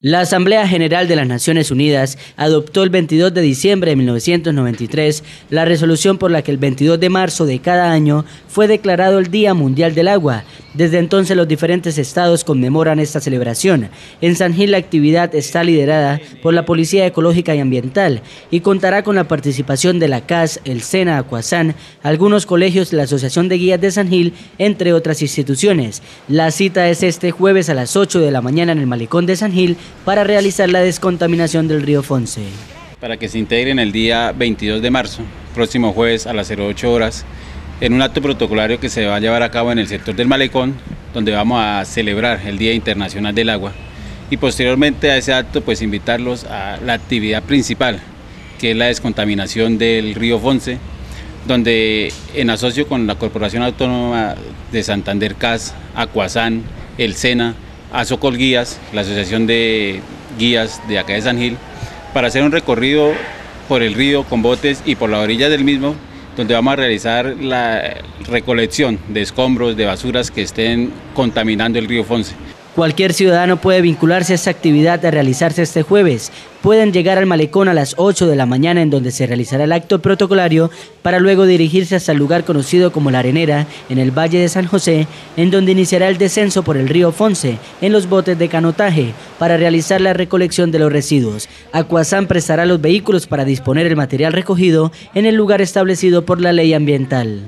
La Asamblea General de las Naciones Unidas adoptó el 22 de diciembre de 1993 la resolución por la que el 22 de marzo de cada año fue declarado el Día Mundial del Agua. Desde entonces los diferentes estados conmemoran esta celebración. En San Gil la actividad está liderada por la Policía Ecológica y Ambiental y contará con la participación de la CAS, el SENA, Acuazán, algunos colegios, la Asociación de Guías de San Gil, entre otras instituciones. La cita es este jueves a las 8 de la mañana en el Malecón de San Gil para realizar la descontaminación del río Fonce. Para que se integren el día 22 de marzo, próximo jueves a las 08 horas, en un acto protocolario que se va a llevar a cabo en el sector del Malecón, donde vamos a celebrar el Día Internacional del Agua. Y posteriormente a ese acto, pues invitarlos a la actividad principal, que es la descontaminación del río Fonce, donde en asocio con la Corporación Autónoma de Santander CAS, Acuazán, el SENA, a Socol Guías, la Asociación de Guías de acá de San Gil, para hacer un recorrido por el río con botes y por la orilla del mismo, donde vamos a realizar la recolección de escombros, de basuras que estén contaminando el río Fonce. Cualquier ciudadano puede vincularse a esta actividad a realizarse este jueves. Pueden llegar al malecón a las 8 de la mañana en donde se realizará el acto protocolario para luego dirigirse hasta el lugar conocido como La Arenera, en el Valle de San José, en donde iniciará el descenso por el río Fonce en los botes de canotaje para realizar la recolección de los residuos. Acuazán prestará los vehículos para disponer el material recogido en el lugar establecido por la ley ambiental.